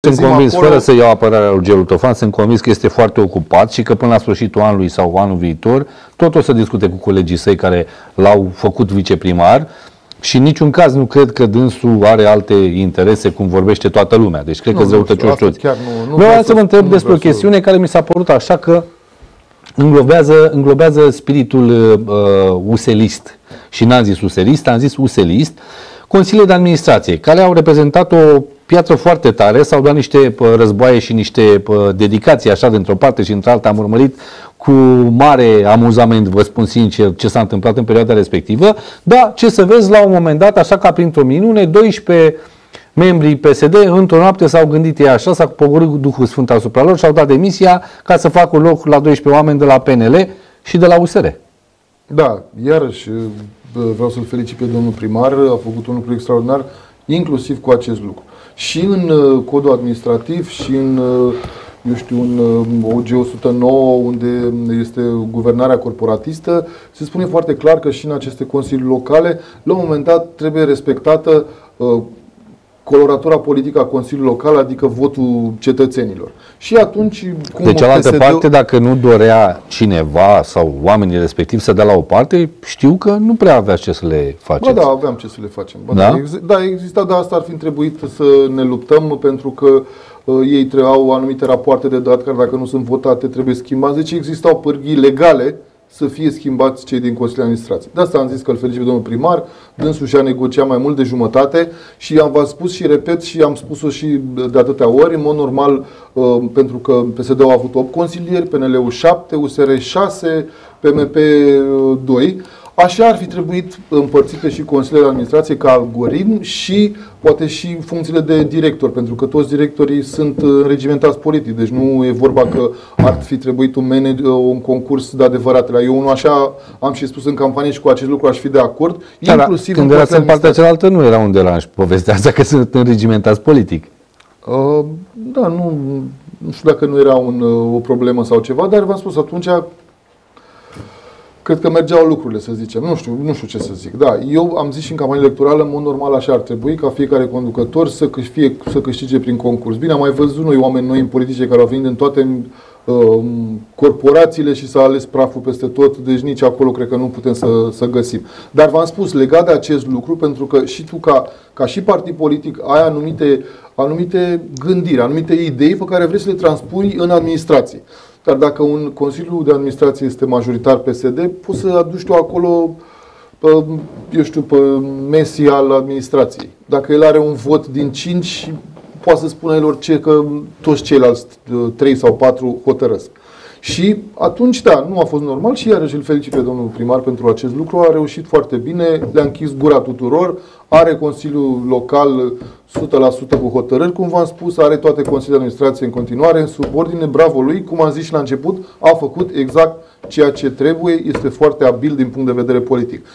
Sunt convins, acolo... fără să iau apărarea lui Gelu Tofan, sunt convins că este foarte ocupat și că până la sfârșitul anului sau anul viitor, tot o să discute cu colegii săi care l-au făcut viceprimar și în niciun caz nu cred că dânsul are alte interese cum vorbește toată lumea. Deci cred nu, că sunt răutăcioși toți. Nu, nu Vreau să vă întreb despre o chestiune să... care mi s-a părut așa că înglobează, înglobează spiritul uh, uselist. Și n-am zis uselist, am zis uselist. Consiliile de administrație, care au reprezentat o piatră foarte tare, s-au dat niște războaie și niște dedicații așa dintr-o parte și într-alta. Am urmărit cu mare amuzament, vă spun sincer, ce s-a întâmplat în perioada respectivă, dar ce să vezi, la un moment dat, așa ca printr-o minune, 12 membrii PSD într-o noapte s-au gândit ei așa, s-a pogorât Duhul Sfânt asupra lor și au dat demisia ca să facă loc la 12 oameni de la PNL și de la USR. Da, iarăși vreau să-l felicit pe domnul primar, a făcut un lucru extraordinar, inclusiv cu acest lucru. Și în uh, codul administrativ și în uh, eu știu, în uh, OG 109, unde este guvernarea corporatistă, se spune foarte clar că și în aceste consilii locale, la un moment dat, trebuie respectată coloratura politică a Consiliului Local, adică votul cetățenilor. Și atunci... Cum de cealaltă PSD... parte, dacă nu dorea cineva sau oamenii respectivi să dea la o parte, știu că nu prea avea ce să le faceți. Ba da, aveam ce să le facem. Ba da? Da, da exista, dar asta ar fi trebuit să ne luptăm pentru că uh, ei au anumite rapoarte de dat care dacă nu sunt votate trebuie schimbați. Deci existau pârghii legale să fie schimbați cei din Consiliul Administrației. De asta am zis că îl felicit pe domnul primar, dânsul și-a negociat mai mult de jumătate și am v spus și repet și am spus-o și de atâtea ori, în mod normal, uh, pentru că PSD-ul a avut 8 consilieri, PNL-ul 7, USR 6, PMP 2. Așa ar fi trebuit împărțite și consiliile de administrație ca algoritm și poate și funcțiile de director, pentru că toți directorii sunt regimentați politic, deci nu e vorba că ar fi trebuit un, manager, un concurs de adevărat. Eu nu așa am și spus în campanie și cu acest lucru aș fi de acord. Da, inclusiv când erați în partea cealaltă nu era un deranj povestea asta că sunt înregimentați politic. Uh, da, nu, nu știu dacă nu era un, o problemă sau ceva, dar v-am spus atunci cred că mergeau lucrurile, să zicem. Nu știu, nu știu ce să zic. Da, eu am zis și în campanie electorală, în mod normal așa ar trebui ca fiecare conducător să, fie, să câștige prin concurs. Bine, am mai văzut noi oameni noi în politice care au venit în toate uh, corporațiile și s-a ales praful peste tot, deci nici acolo cred că nu putem să, să găsim. Dar v-am spus, legat de acest lucru, pentru că și tu ca, ca și partid politic ai anumite, anumite gândiri, anumite idei pe care vrei să le transpui în administrație. Dar dacă un Consiliu de Administrație este majoritar PSD, poți să aduci tu acolo pe, eu știu, pe Messi al administrației. Dacă el are un vot din 5, poate să spună el orice că toți ceilalți 3 sau 4 hotărăsc. Și atunci, da, nu a fost normal și iarăși îl felicit pe domnul primar pentru acest lucru. A reușit foarte bine, le-a închis gura tuturor, are Consiliul Local 100% cu hotărâri, cum v-am spus, are toate Consiliile de Administrație în continuare, în subordine, bravo lui, cum am zis și la început, a făcut exact ceea ce trebuie, este foarte abil din punct de vedere politic.